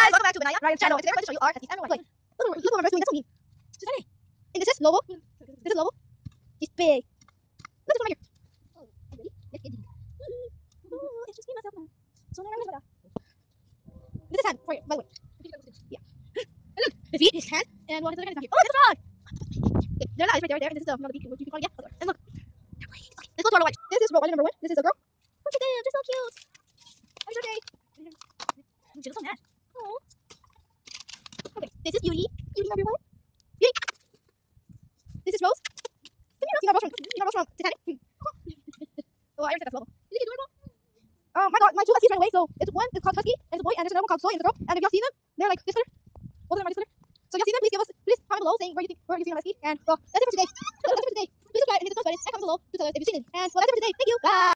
guys, welcome back to Benaya Ryan's channel. And today we're going to show you our Husky. Everyone, like, look look at my doing. That's so mean. She's funny. And this is Lobo. This is Lobo. He's big. Look at right here. Oh, ready? Let's get. Ooh, it's just me myself now. So now I'm gonna This is hand for you, by the way. Yeah. And look, the feet, his hand, and what is the other hand? Oh, it's a frog. There eyes right there, there. And this is the another beak. You can call it yeah. And look. Okay, let's go to our watch. This is robot number one. This is the girl. Look at them, they're so cute. You okay? She looks so mad. Oh. This is Beauty. Beauty, everyone. Beauty. This is Rose. Come here, Rose. You got Rose from, you got Rose from Titanic. oh, I already said that's Lobo. Isn't adorable? Um, my dog, my two huskies ran away, so it's one is called Husky, and it's a boy, and there's another one called Zoe, and it's a girl. And if y'all see them, they're like color. Both of them are color. So if y'all see them, please give us, please comment below saying where you think, where you see your husky. And, well, that's it for today. that's it for today. Please subscribe and hit the subscribe button and comment below to tell us if you've seen it. And, well, that's it for today. Thank you. Bye.